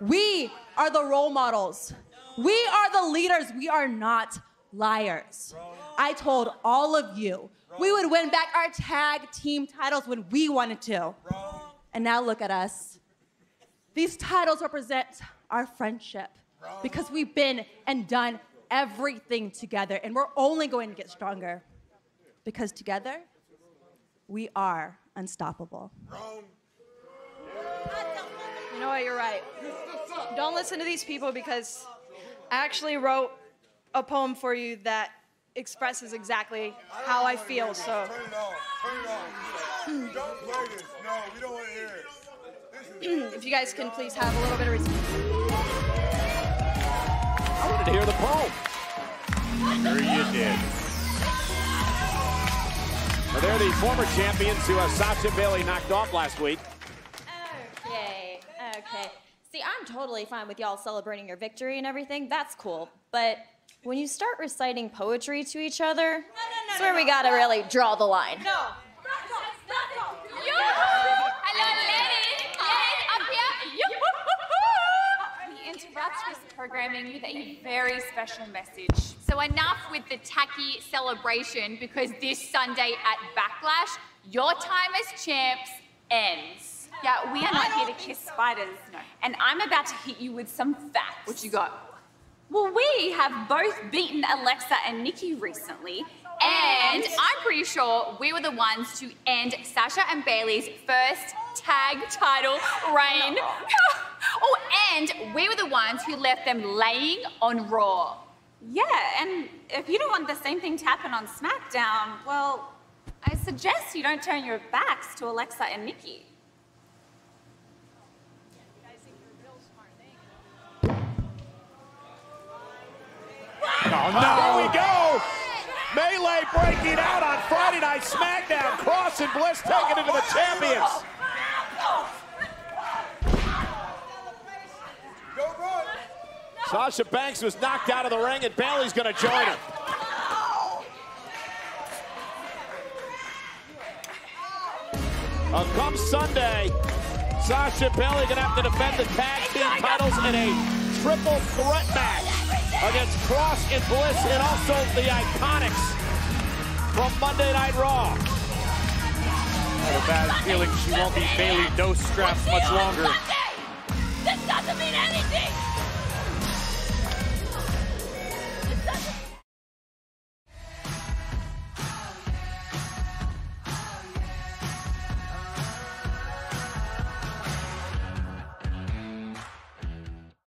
We are the role models. We are the leaders. We are not liars. I told all of you we would win back our tag team titles when we wanted to. And now look at us. These titles represent our friendship because we've been and done everything together, and we're only going to get stronger because together we are unstoppable. You know what? You're right. Don't listen to these people because I actually wrote a poem for you that expresses exactly how I feel. So. Turn it off. Turn it off. Don't play this. No, we don't want to hear it. if you guys can please have a little bit of respect. I wanted to hear the poem. Sure you did. Well, they're the former champions who uh, Sasha Bayley knocked off last week. Okay, okay. See, I'm totally fine with y'all celebrating your victory and everything. That's cool. But when you start reciting poetry to each other, no, no, that's where we gotta really draw the line. No. Hello, ladies. Ladies, up here. We interrupt this programming with a very special message. So enough with the tacky celebration because this Sunday at Backlash, your time as champs ends. Yeah, we are not here to kiss spiders. No. And I'm about to hit you with some facts. What you got? Well, we have both beaten Alexa and Nikki recently. And I'm pretty sure we were the ones to end Sasha and Bayley's first tag title reign. oh, and we were the ones who left them laying on Raw. Yeah, and if you don't want the same thing to happen on SmackDown, well, I suggest you don't turn your backs to Alexa and Nikki. Oh, no. There we go. Melee breaking out on Friday Night SmackDown. Cross and Bliss taking it to the champions. Sasha Banks was knocked out of the ring, and Bayley's going to join her. Uh, come Sunday, Sasha Bailey going to have to defend the tag team titles in a triple threat match against Cross and Bliss and also the Iconics from Monday Night Raw. I have a bad feeling she won't be Bailey no straps much longer.